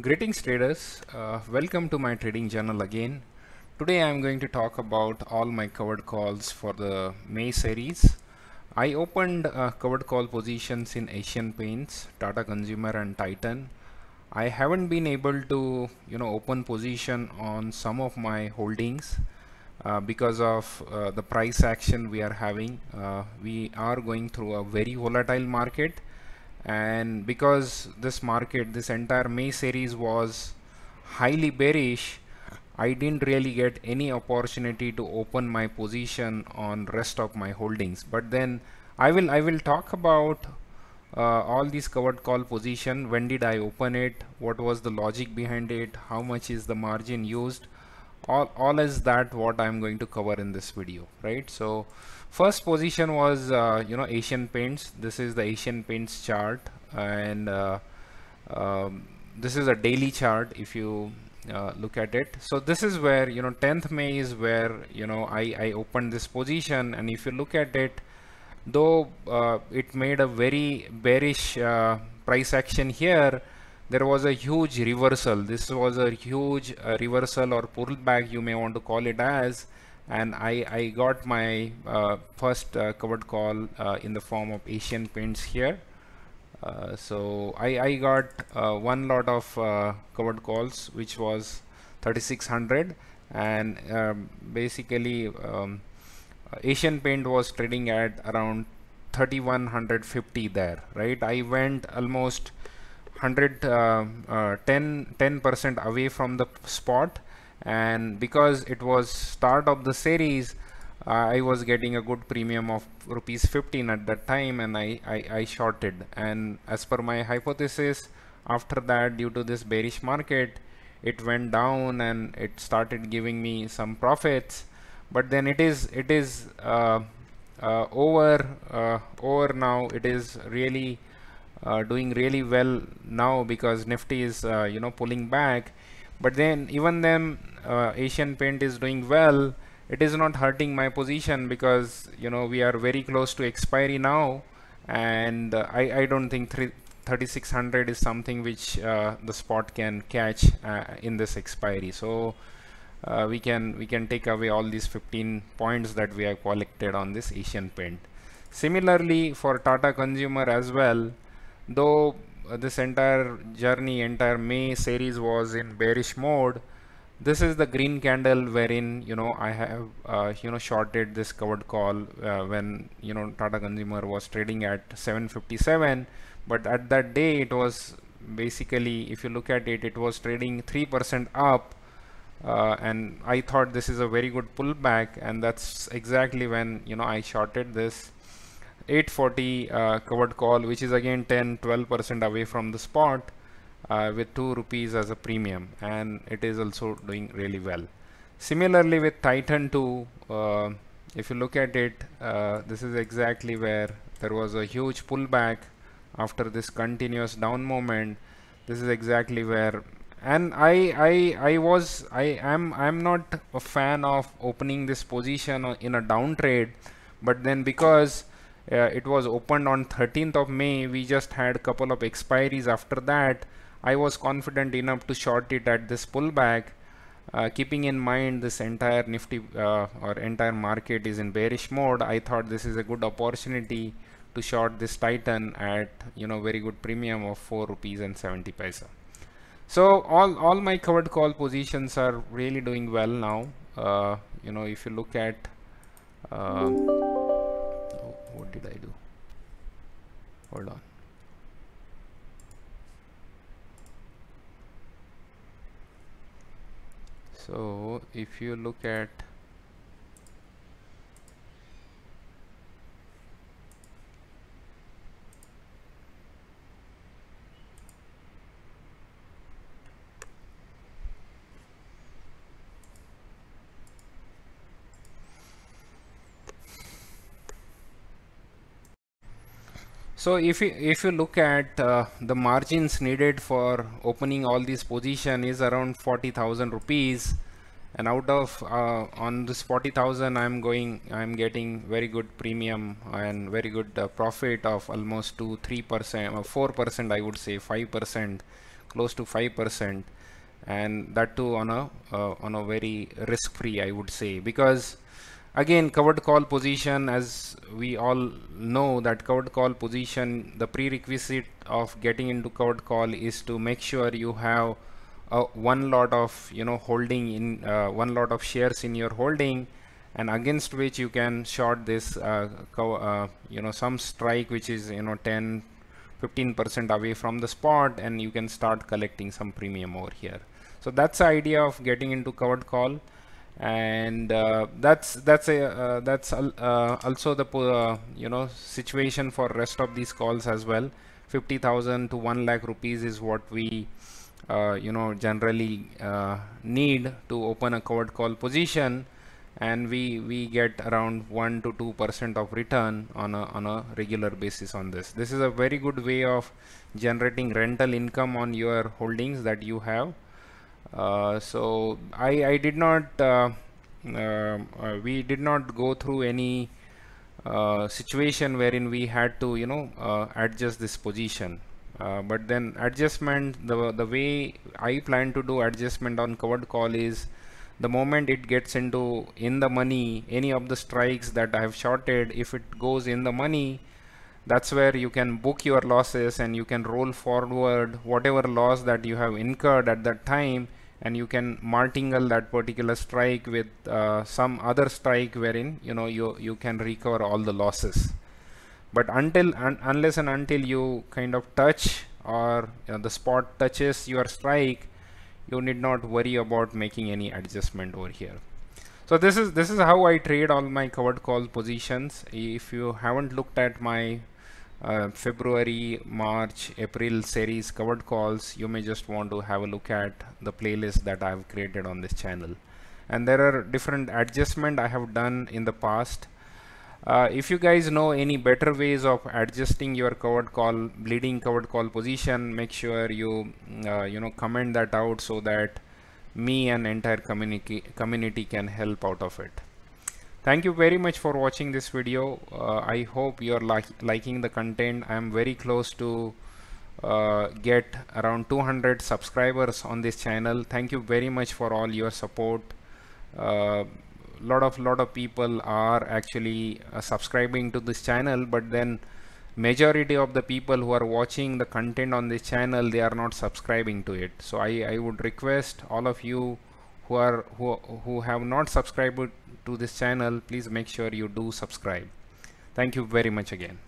Greetings traders, uh, welcome to my trading journal again. Today I am going to talk about all my covered calls for the May series. I opened uh, covered call positions in Asian Paints, Tata Consumer and Titan. I haven't been able to you know open position on some of my holdings uh, because of uh, the price action we are having. Uh, we are going through a very volatile market and because this market this entire May series was highly bearish I didn't really get any opportunity to open my position on rest of my holdings. But then I will I will talk about uh, all these covered call position. When did I open it? What was the logic behind it? How much is the margin used? All, all is that what I'm going to cover in this video right? So first position was uh, you know Asian Paints. This is the Asian Paints chart. And uh, um, this is a daily chart if you uh, look at it. So this is where you know 10th May is where you know I, I opened this position. And if you look at it though uh, it made a very bearish uh, price action here there was a huge reversal. This was a huge uh, reversal or pullback you may want to call it as and I, I got my uh, first uh, covered call uh, in the form of Asian Paints here. Uh, so I, I got uh, one lot of covered calls which was 3600 and um, basically um, Asian Paint was trading at around 3150 there right? I went almost 100 uh, uh, 10 10% away from the spot and because it was start of the series uh, I was getting a good premium of rupees 15 at that time and I, I, I shorted. And as per my hypothesis after that due to this bearish market it went down and it started giving me some profits. But then it is it is uh, uh, over uh, over now. It is really uh, doing really well now because Nifty is uh, you know pulling back but then even then uh, Asian Paint is doing well. It is not hurting my position because you know we are very close to expiry now. And uh, I, I don't think 3600 is something which uh, the spot can catch uh, in this expiry. So we can we can take away all these 15 points that we have collected on this Asian Paint. Similarly for Tata Consumer as well though uh, this entire journey entire May series was in bearish mode. This is the green candle wherein you know I have uh, you know shorted this covered call uh, when you know Tata consumer was trading at 757 but at that day it was basically if you look at it it was trading 3% up uh, and I thought this is a very good pullback and that's exactly when you know I shorted this 840 uh, covered call which is again 10 12 percent away from the spot uh, with 2 rupees as a premium. And it is also doing really well. Similarly with Titan 2 uh, if you look at it uh, this is exactly where there was a huge pullback after this continuous down moment. This is exactly where and I I I was I am I'm not a fan of opening this position in a down trade but then because uh, it was opened on 13th of May. We just had a couple of expiries after that. I was confident enough to short it at this pullback. Uh, keeping in mind this entire nifty uh, or entire market is in bearish mode I thought this is a good opportunity to short this titan at you know very good premium of 4 rupees and 70 paisa. So all all my covered call positions are really doing well now. Uh, you know if you look at uh, what did I do? Hold on. So if you look at So if you if you look at uh, the margins needed for opening all these position is around 40,000 rupees. And out of uh, on this 40,000 I'm going I'm getting very good premium and very good uh, profit of almost to 3 percent or 4 percent I would say 5 percent close to 5% and that too on a uh, on a very risk free I would say. Because again covered call position as we all know that covered call position the prerequisite of getting into covered call is to make sure you have uh, one lot of you know holding in uh, one lot of shares in your holding and against which you can short this uh, uh you know some strike which is you know 10 15% away from the spot and you can start collecting some premium over here. So that's the idea of getting into covered call and uh, that's that's a uh, that's uh, also the uh, you know situation for rest of these calls as well. 50000 to 1 lakh rupees is what we uh, you know generally uh, need to open a covered call position. And we we get around 1 to 2 percent of return on a on a regular basis on this. This is a very good way of generating rental income on your holdings that you have Uh, so I, I did not uh, um, uh, we did not go through any uh, situation wherein we had to you know uh, adjust this position. But then adjustment the the way I plan to do adjustment on covered call is the moment it gets into in the money any of the strikes that I have shorted if it goes in the money that's where you can book your losses and you can roll forward whatever loss that you have incurred at that time and you can martingale that particular strike with uh, some other strike wherein you know you you can recover all the losses. But until un unless and until you kind of touch or you know, the spot touches your strike you need not worry about making any adjustment over here. So this is this is how I trade all my covered call positions. If you haven't looked at my uh, February, March, April series covered calls, you may just want to have a look at the playlist that I have created on this channel. And there are different adjustment I have done in the past. Uh, if you guys know any better ways of adjusting your covered call, bleeding covered call position, make sure you uh, you know comment that out so that me and entire community community can help out of it thank you very much for watching this video. Uh, I hope you're li liking the content. I'm very close to uh, get around 200 subscribers on this channel. Thank you very much for all your support. Uh, lot of lot of people are actually uh, subscribing to this channel but then majority of the people who are watching the content on this channel they are not subscribing to it. So I, I would request all of you who are who, who have not subscribed to this channel please make sure you do subscribe. Thank you very much again